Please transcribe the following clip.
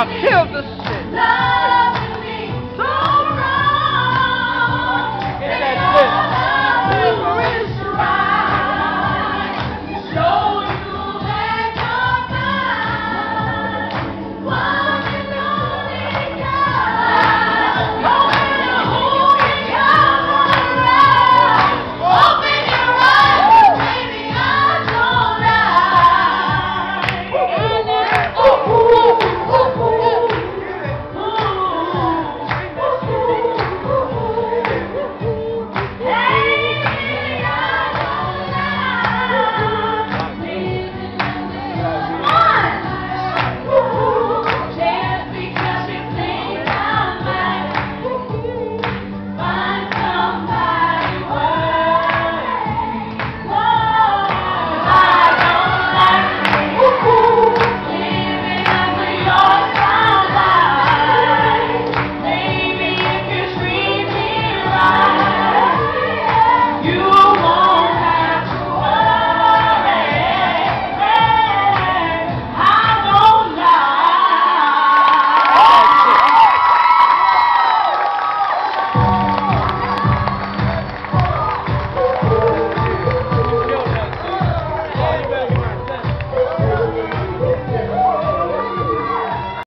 God, help us.